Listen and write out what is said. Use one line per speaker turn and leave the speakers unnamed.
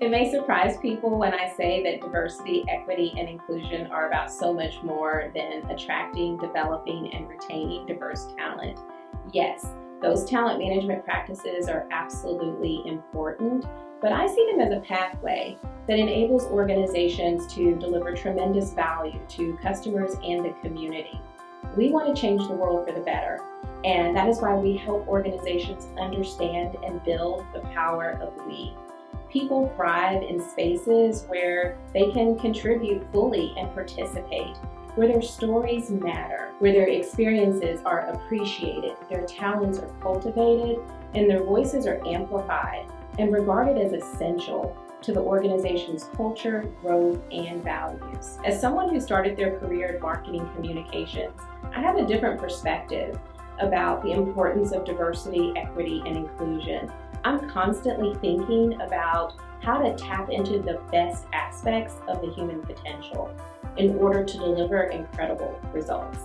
It may surprise people when I say that diversity, equity, and inclusion are about so much more than attracting, developing, and retaining diverse talent. Yes, those talent management practices are absolutely important, but I see them as a pathway that enables organizations to deliver tremendous value to customers and the community. We want to change the world for the better, and that is why we help organizations understand and build the power of we. People thrive in spaces where they can contribute fully and participate, where their stories matter, where their experiences are appreciated, their talents are cultivated, and their voices are amplified and regarded as essential to the organization's culture, growth, and values. As someone who started their career in marketing communications, I have a different perspective about the importance of diversity, equity, and inclusion. I'm constantly thinking about how to tap into the best aspects of the human potential in order to deliver incredible results.